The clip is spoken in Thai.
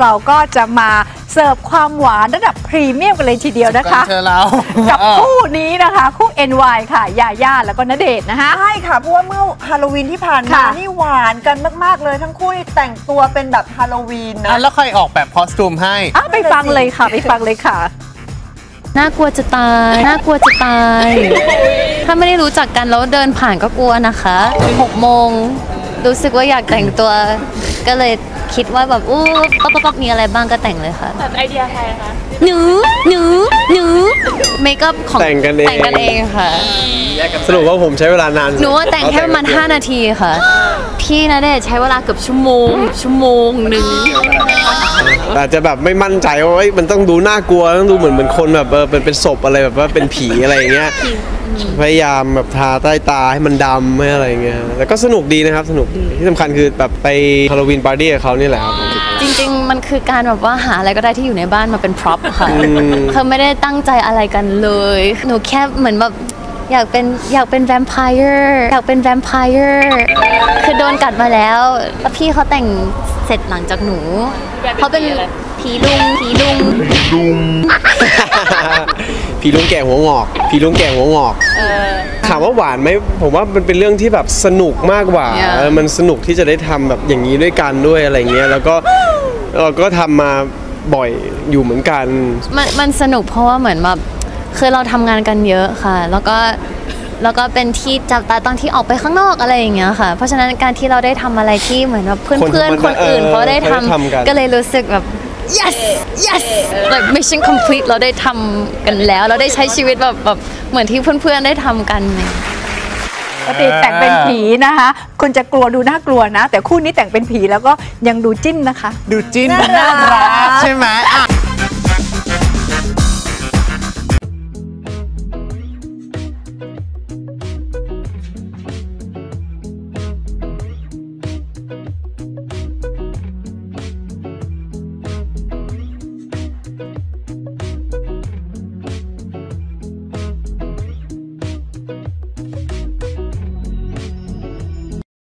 เราก็จะมาเสิร์ฟความหวานระดับพรีเมียมกันเลยทีเดียวนะคะ เจอแล้วกับคู่นี้นะคะ คู่ NY ค่ะยาย่าแล้วก็ณเดชน์นะคะใช่ค่ะเพราะว่าเมื่อฮาโลวีนที่ผ่านมาค่ะ นี่หวานกันมาก ๆ เลยทั้งคู่นี่แต่งตัวเป็นแบบฮาโลวีนนะ อะแล้วใครออกแบบคอสตูมให้ อะไปฟังเลยค่ะไปฟังเลยค่ะ น่ากลัวจะตาย น่ากลัวจะตาย ถ้าไม่ได้รู้จักกันแล้วเดินผ่านก็กลัวนะคะหกโมง รู้สึกว่าอยากแต่งตัว ก็เลยคิดว่าแบบอู้ป๊อปป๊อปป๊อปมีอะไรบ้างก็แต่งเลยค่ะแบบไอเดียใครคะหนูหนูหนู makeup ของแต่งกันเองแต่งกันเองค่ะสรุปว่าผมใช้เวลานานหนูว่าแต่งแค่ประมาณ5นาทีค่ะ พี่นะเดชน์ใช้เวลาเกือบชั่วโมงชั่วโมงหนึ่ง อาจจะแบบไม่มั่นใจว่าเอ้ยมันต้องดูน่ากลัวต้องดูเหมือนเหมือนคนแบบเออเป็นเป็นศพอะไรแบบว่าเป็นผีอะไรอย่างเงี้ยพยายามแบบทาใต้ตาให้มันดำให้อะไรอย่างเงี้ยแล้วก็สนุกดีนะครับสนุกดีที่สำคัญคือแบบไปฮาโลวีนปาร์ตี้กับเขานี่แหละครับ จริง ๆ มันคือการแบบว่าหาอะไรก็ได้ที่อยู่ในบ้านมาเป็นพร็อพค่ะอืมเขาไม่ได้ตั้งใจอะไรกันเลย หนูแค่เหมือนแบบ อยากเป็นอยากเป็นแวมไพร์อยากเป็นแวมไพร์คือโดนกัดมาแล้วแล้วพี่เขาแต่งเสร็จหลังจากหนูเขาเป็นผีลุงผีลุงผีลุงแก่หัวงอกผีลุงแก่หัวงอกถามว่าหวานไหมผมว่ามันเป็นเรื่องที่แบบสนุกมากกว่า Yeah. เออมันสนุกที่จะได้ทำแบบอย่างนี้ด้วยกันด้วยอะไรเงี้ยแล้วก็เราก็ทำมาบ่อยอยู่เหมือนกัน มันมันสนุกเพราะว่าเหมือนแบบ คือเราทำงานกันเยอะค่ะ แล้วก็แล้วก็เป็นที่จับตาตอนที่ออกไปข้างนอกอะไรอย่างเงี้ยค่ะ เพราะฉะนั้นการที่เราได้ทำอะไรที่เหมือนแบบเพื่อนคนเพื่อนมันคนอื่นเออเขาได้ทเขาได้ทำกันำก็เลยรู้สึกแบบ yes yes like mission complete เราได้ทำกันแล้ว เราได้ใช้ชีวิตแบบแบบเหมือนที่เพื่อนๆได้ทำกันปกติแต่งเป็นผีนะคะคุณจะกลัวดูน่ากลัวนะ แต่คู่นี้แต่งเป็นผีแล้วก็ยังดูจิ้นนะคะ ดูจิ้นน่ารักใช่ไหมอะ